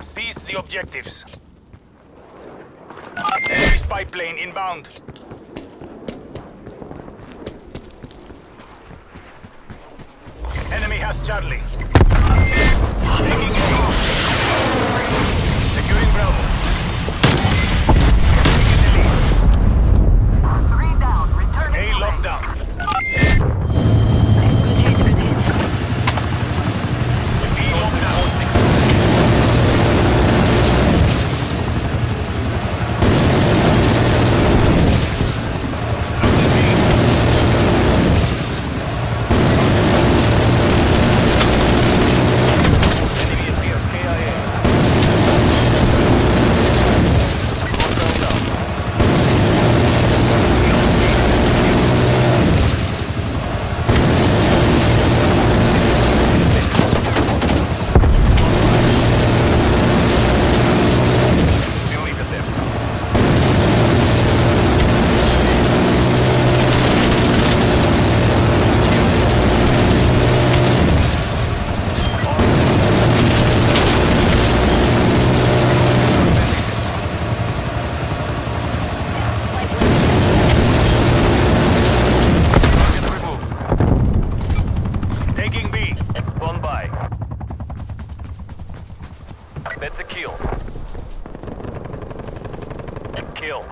Seize the objectives. Enemy spy plane inbound. Enemy has Charlie. Taking. Securing Bravo. One by. That's a kill. Kill.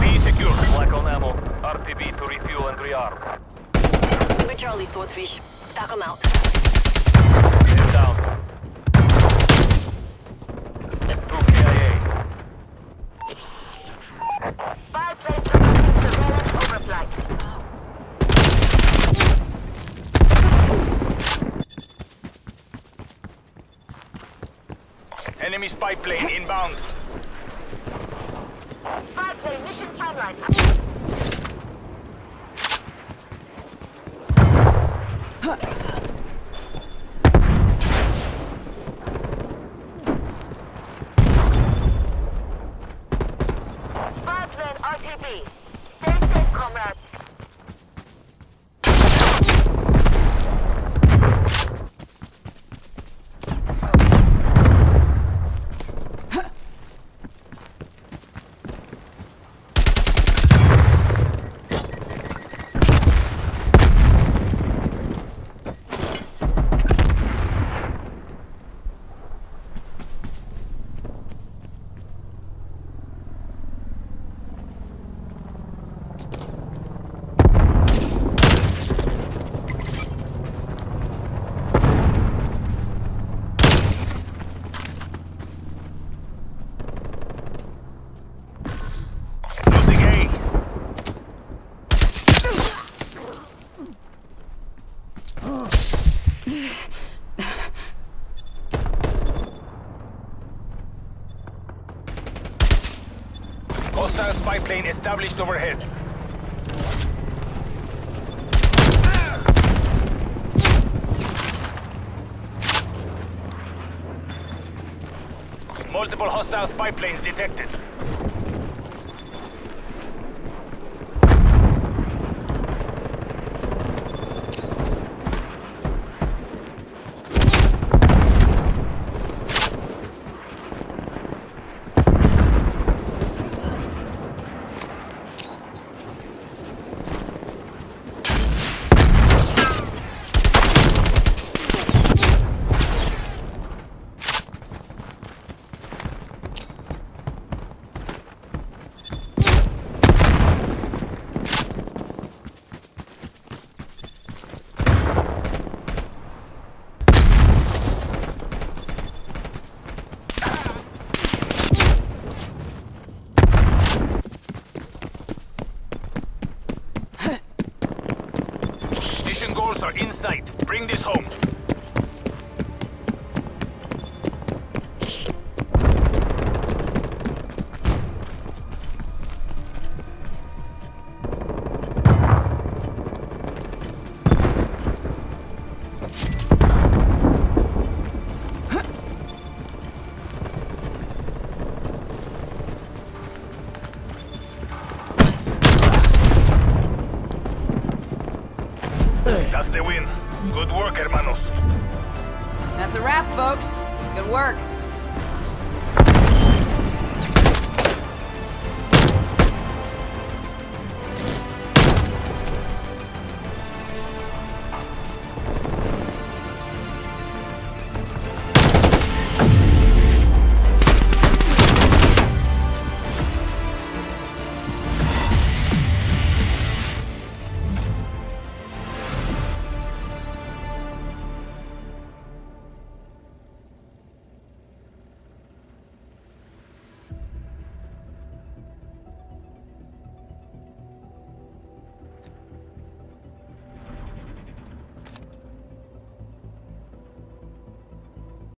B secure. Black on ammo. RTB to refuel and rearm. With Charlie, Swordfish. Knock him out. Head down. Enemy spy plane inbound. Spy plane mission timeline. Spy plane RTB. Stay safe, comrades. Losing A. Hostile spy plane established overhead. Multiple hostile spy planes detected. Mission goals are in sight. Bring this home. That's the win. Good work, hermanos. That's a wrap, folks. Good work.